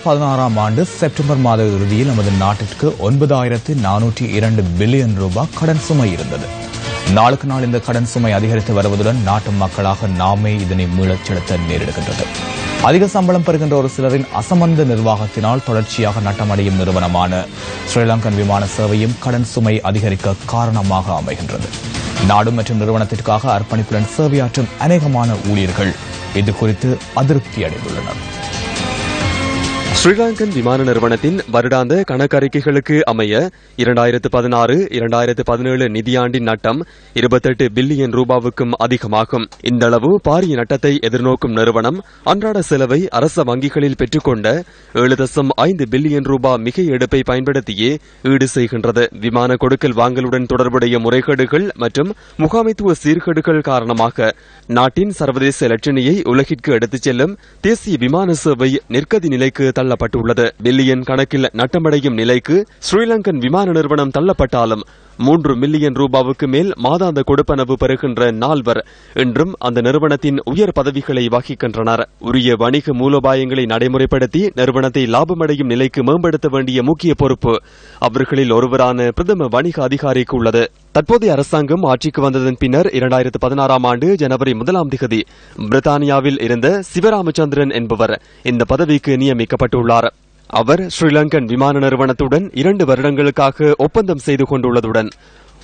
பதினாறாம் ஆண்டு செப்டம்பர் மாத இறுதியில் நமது நாட்டிற்கு ஒன்பதாயிரத்து நானூற்றி இரண்டு பில்லியன் ரூபாய் கடன் சுமை இருந்தது. நாளுக்கு நாள் இந்த கடன் சுமை அதிகரித்து வருவதுடன் நாட்டு மக்களாக நாமே இதனை மீளச் செலுத்த நேரிடுகின்றது. அதிக சம்பளம் பெறுகின்ற ஒரு சிலரின் அசமந்த நிர்வாகத்தினால் தொடர்ச்சியாக நட்டமடையும் நிறுவனமான ஸ்ரீலங்கன் விமான சேவையும் கடன் சுமை அதிகரிக்க காரணமாக அமைகின்றது. நாடு மற்றும் நிறுவனத்திற்காக அர்ப்பணிப்புடன் சேவையாற்றும் அநேகமான ஊழியர்கள் இது குறித்து அதிருப்தி அடைந்துள்ளனர் ஸ்ரீலங்கன் விமான நிறுவனத்தின் வருடாந்த கணக்கறிக்கைகளுக்கு அமைய இரண்டாயிரத்து பதினாறு இரண்டாயிரத்து பதினேழு நிதியாண்டின் நட்டம் இருபத்தெட்டு பில்லியன் ரூபாவுக்கும் அதிகமாகும். இந்த அளவு பாரிய நட்டத்தை எதிர்நோக்கும் நிறுவனம் அன்றாட செலவை அரச வங்கிகளில் பெற்றுக்கொண்ட ஏழு தசம் ஐந்து பில்லியன் ரூபாய் மிகை எடுப்பை பயன்படுத்தியே ஈடு செய்கின்றது. விமான கொடுக்கல் வாங்கலுடன் தொடர்புடைய முறைகேடுகள் மற்றும் முகாமைத்துவ சீர்கேடுகள் காரணமாக நாட்டின் சர்வதேச லட்சணியை உலகிற்கு எடுத்துச் செல்லும் தேசிய விமான சேவை நிற்கதி நிலைக்கு தள்ளப்பட்டுள்ளது. பில்லியன் கணக்கில் நட்டமடையும் நிலைக்கு ஸ்ரீலங்கன் விமான நிறுவனம் தள்ளப்பட்டாலும் மூன்று மில்லியன் ரூபாவுக்கு மேல் மாதாந்த கொடுப்பனவு பெறுகின்ற நால்வர் இன்றும் அந்த நிறுவனத்தின் உயர் பதவிகளை வகிக்கின்றனர். உரிய வணிக மூலோபாயங்களை நடைமுறைப்படுத்தி நிறுவனத்தை லாபமடையும் நிலைக்கு மேம்படுத்த வேண்டிய முக்கிய பொறுப்பு அவர்களில் ஒருவரான பிரதம வணிக அதிகாரிக்கு உள்ளது. தற்போதைய அரசாங்கம் ஆட்சிக்கு வந்ததன் பின்னர் இரண்டாயிரத்து பதினாறாம் ஆண்டு ஜனவரி முதலாம் திகதி பிரித்தானியாவில் இருந்த சிவராமச்சந்திரன் என்பவர் இந்த பதவிக்கு நியமிக்கப்பட்டுள்ளார். அவர் ஸ்ரீலங்கன் விமான நிறுவனத்துடன் இரண்டு வருடங்களுக்காக ஒப்பந்தம் செய்து கொண்டுள்ளதுடன்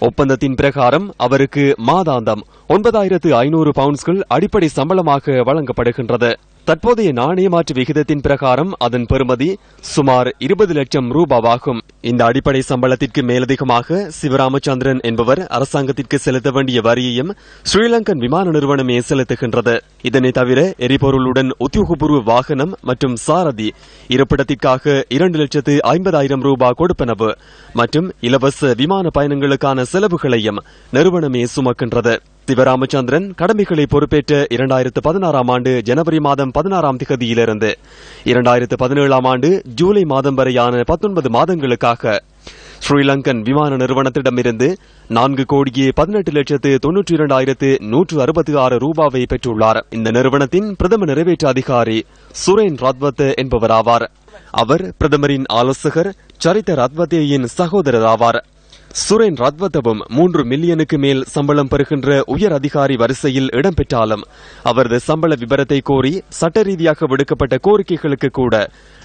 ஒப்பந்தத்தின் பிரகாரம் அவருக்கு மாதாந்தம் ஒன்பதாயிரத்து ஐநூறு பவுண்ட்ஸ்கள் அடிப்படை சம்பளமாக வழங்கப்படுகின்றது. தற்போதைய நாணய மாற்று விகிதத்தின் பிரகாரம் அதன் பெறுமதி சுமார் இருபது லட்சம் ரூபாவாகும். இந்த அடிப்படை சம்பளத்திற்கு மேலதிகமாக சிவராமச்சந்திரன் என்பவர் அரசாங்கத்திற்கு செலுத்த வேண்டிய வரியையும் ஸ்ரீலங்கன் விமான நிறுவனமே செலுத்துகின்றது. இதனை தவிர எரிபொருளுடன் உத்தியோகபூர்வ வாகனம் மற்றும் சாரதி இருப்பிடத்திற்காக இரண்டு லட்சத்து ஐம்பதாயிரம் ரூபாய் கொடுப்பனவு மற்றும் இலவச விமான பயணங்களுக்கான செலவுகளையும் நிறுவனமே சுமக்கின்றது. சிவராமச்சந்திரன் கடமைகளை பொறுப்பேற்ற இரண்டாயிரத்து பதினாறாம் ஆண்டு ஜனவரி மாதம் பதினாறாம் திகதியிலிருந்து இரண்டாயிரத்து பதினேழாம் ஆண்டு ஜூலை மாதம் வரையான பத்தொன்பது மாதங்களுக்காக ஸ்ரீலங்கன் விமான நிறுவனத்திடமிருந்து நான்கு கோடியே பதினெட்டு லட்சத்து தொன்னூற்றி இரண்டாயிரத்து நூற்று அறுபத்தி ஆறு ரூபாவை பெற்றுள்ளார். இந்த நிறுவனத்தின் பிரதம நிறைவேற்று அதிகாரி சுரேன் ராத்வத் என்பவராவார். அவர் பிரதமரின் ஆலோசகர் சரித்த ரத்வதேயின் சகோதரர் ஆவார் சுரேன் ரத்வதவும் மூன்று மில்லியனுக்கு மேல் சம்பளம் பெறுகின்ற உயர் அதிகாரி வரிசையில் இடம்பெற்றாலும் அவரது சம்பள விபரத்தை கோரி சட்ட ரீதியாக விடுக்கப்பட்ட கோரிக்கைகளுக்கு கூட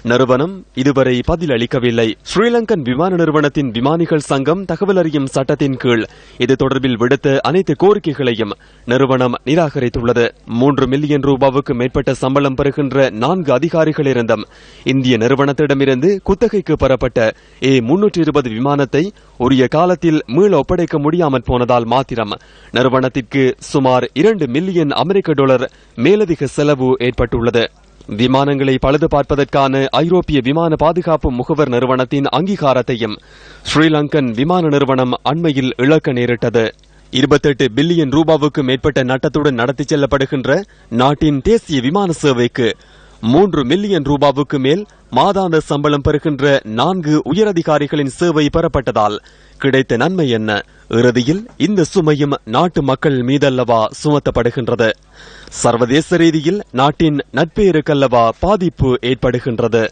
நிறுவனம் இதுவரை பதில் அளிக்கவில்லை ஸ்ரீலங்கன் விமான நிறுவனத்தின் விமானிகள் சங்கம் தகவல் அறியும் சட்டத்தின் கீழ் இது தொடர்பில் விடுத்த அனைத்து கோரிக்கைகளையும் நிறுவனம் நிராகரித்துள்ளது. மூன்று மில்லியன் ரூபாவுக்கு மேற்பட்ட சம்பளம் பெறுகின்ற நான்கு அதிகாரிகளிருந்தும் இந்திய நிறுவனத்திடமிருந்து குத்தகைக்கு பெறப்பட்ட ஏ முன்னூற்றி இருபது விமானத்தை உரிய காலத்தில் மீள ஒப்படைக்க முடியாமல் போனதால் மாத்திரம். நிறுவனத்திற்கு சுமார் இரண்டு மில்லியன் அமெரிக்க டாலர் மேலதிக செலவு ஏற்பட்டுள்ளது. விமானங்களை பழுது பார்ப்பதற்கான ஐரோப்பிய விமான பாதுகாப்பு முகவர் நிறுவனத்தின் அங்கீகாரத்தையும் ஸ்ரீலங்கன் விமான நிறுவனம் அண்மையில் இழக்க நேரிட்டது. இருபத்தெட்டு பில்லியன் ரூபாவுக்கு மேற்பட்ட நட்டத்துடன் நடத்தி செல்லப்படுகின்ற நாட்டின் தேசிய விமான சேவைக்கு மூன்று மில்லியன் ரூபாவுக்கு மேல் மாதாந்த சம்பளம் பெறுகின்ற நான்கு உயரதிகாரிகளின் சேவை பெறப்பட்டதால் கிடைத்த நன்மை என்ன? இறுதியில் இந்த சுமையும் நாட்டு மக்கள் மீதல்லவா சுமத்தப்படுகின்றது. சர்வதேச ரீதியில் நாட்டின் நட்பெயருக்கல்லவா பாதிப்பு ஏற்படுகின்றது.